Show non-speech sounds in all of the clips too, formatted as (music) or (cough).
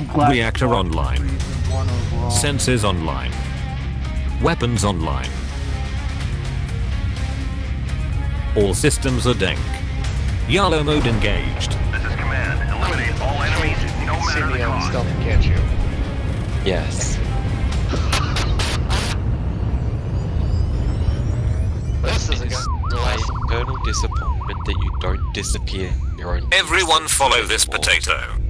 I'm glad. Reactor online. three and one overall. Sensors online. Weapons online. All systems are dank. Yalo mode engaged. This is command. Eliminate all enemies, no matter the Simio cost. stealth catch you. Yes. This is a It's good my eternal disappointment that you don't disappear your own. Everyone follow this anymore. potato.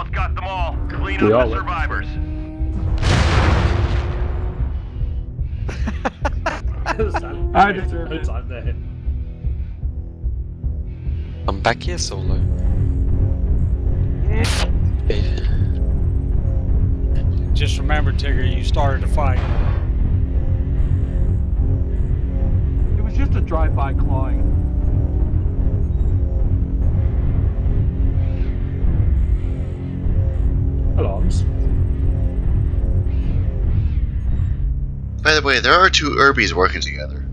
Almost got them all. Clean We up all the went. survivors. (laughs) I deserve it. I'm back here solo. Just remember, Tigger, you started a fight. It was just a drive-by clawing. Alarms. By the way, there are two Urbies working together.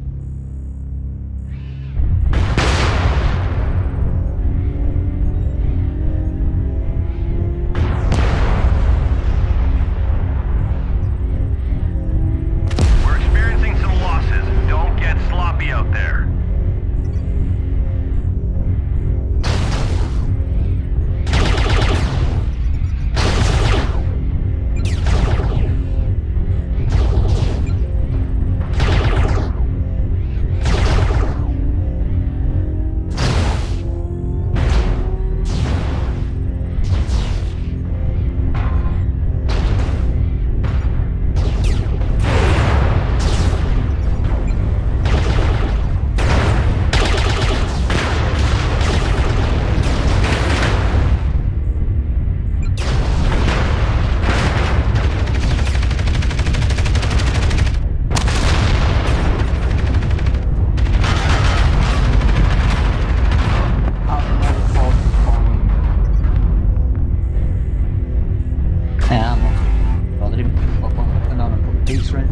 Dan een boost ring.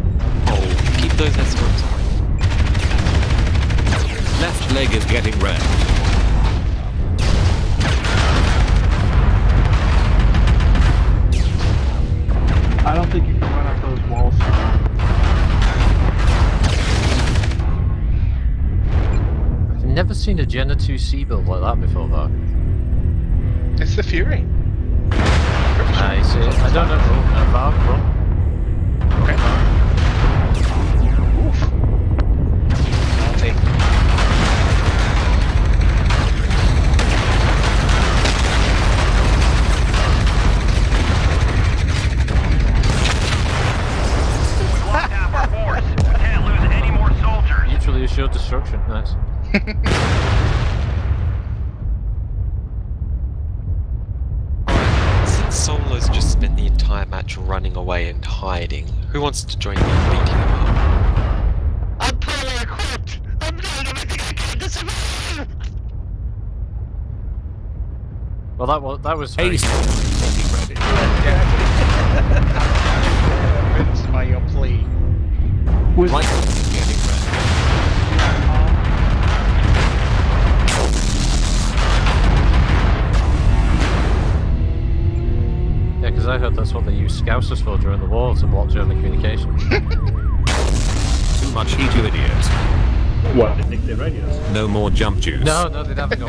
Oh, keep those escorts away. Left leg is getting wrecked. I don't think you can run up those walls. I've never seen a Jenner 2C build like that before, though. It's the Fury. I see. I don't know. Oh, assured destruction. Nice. (laughs) Since Solo's just spent the entire match running away and hiding, who wants to join me in beating him up? I'm poorly equipped. I'm doing everything I can to survive. Well, that was that was. very Ace. good. Getting ready. By your plea. Was Right what they used Scousers for during the war to block German communication. (laughs) Too much heat, you idiots. What? They nicked their radios. No more jump juice. no, no, they'd have no.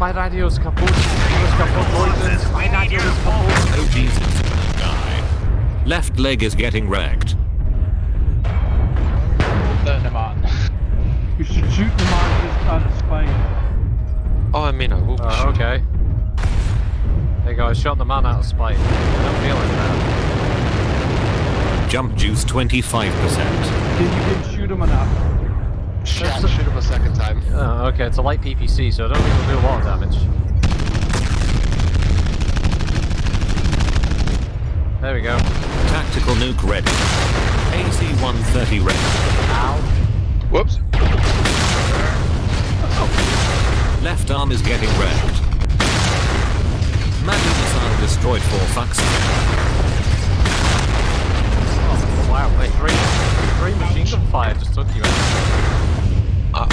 My radio's kaputt. Radio's kaputt, Leute. My radio is kaputt. Oh Jesus, guy. Left leg is getting wrecked. shoot the monsters out of spite. Oh, I mean, I will. Uh, okay. There you go, I shot the man out of spite. I'm feeling that. Jump juice 25%. Did you did shoot him enough? Shot, shoot him a second time. Oh, okay, it's a light PPC, so I don't think it'll do a lot of damage. There we go. Tactical nuke ready. AC-130 ready. Ow. Whoops. Left arm is getting wrecked. Magnum missile destroyed for fuck's. Oh, wow, wait, three, three machine gun fire just took you out. Uh,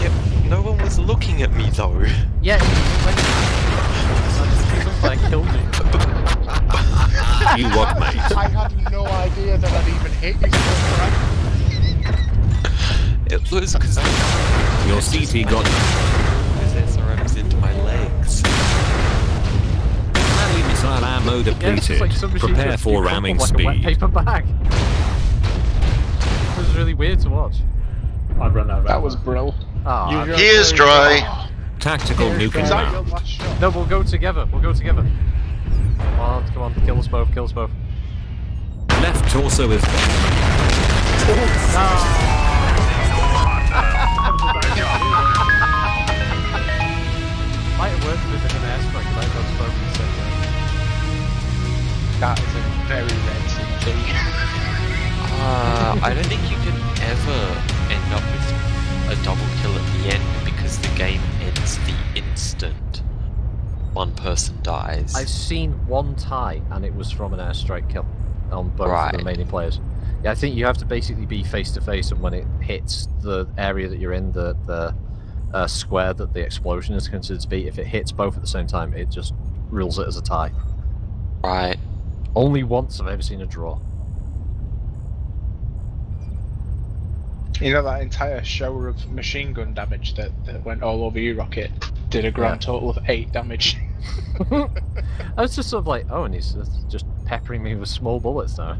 yeah, no one was looking at me though. Yeah, when machine gun fire killed you. (laughs) You what, mate? I had no idea that I'd even hit you so crap. It was because Your CT got ammo Yeah, it's depleted. just like Prepare for ramming like a wet speed. paper bag. It was really weird to watch. I've run out That was brill. Oh, You- He is dry. Tactical nuke Is that your inbound. last shot? no, we'll go together. We'll go together. Come on, come on, kill us both, kill us both. Left torso is Might dies. I've seen one tie, and it was from an airstrike kill on both of Right. the remaining players. Yeah, I think you have to basically be face to face, and when it hits the area that you're in, the the uh, square that the explosion is considered to be, if it hits both at the same time, it just rules it as a tie. Right. Only once I've I ever seen a draw. You know that entire shower of machine gun damage that, that went all over you, Rocket, did a grand total of eight damage. (laughs) I was just sort of like, oh, and he's just- peppering me with small bullets now.